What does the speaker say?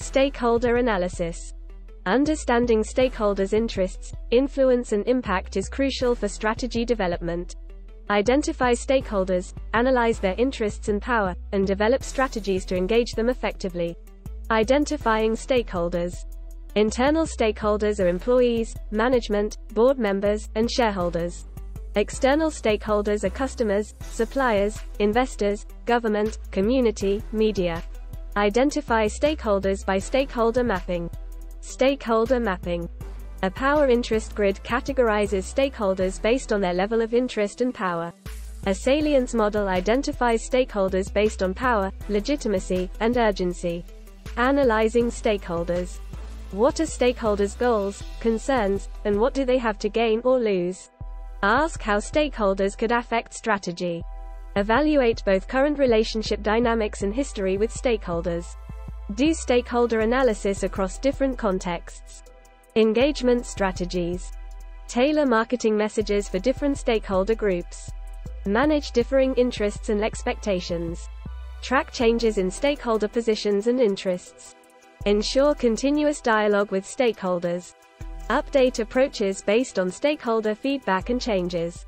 Stakeholder analysis. Understanding stakeholders' interests, influence and impact is crucial for strategy development. Identify stakeholders, analyze their interests and power, and develop strategies to engage them effectively. Identifying stakeholders. Internal stakeholders are employees, management, board members, and shareholders. External stakeholders are customers, suppliers, investors, government, community, media. Identify stakeholders by stakeholder mapping. Stakeholder mapping. A power interest grid categorizes stakeholders based on their level of interest and power. A salience model identifies stakeholders based on power, legitimacy, and urgency. Analyzing stakeholders. What are stakeholders' goals, concerns, and what do they have to gain or lose? Ask how stakeholders could affect strategy. Evaluate both current relationship dynamics and history with stakeholders. Do stakeholder analysis across different contexts. Engagement strategies. Tailor marketing messages for different stakeholder groups. Manage differing interests and expectations. Track changes in stakeholder positions and interests. Ensure continuous dialogue with stakeholders. Update approaches based on stakeholder feedback and changes.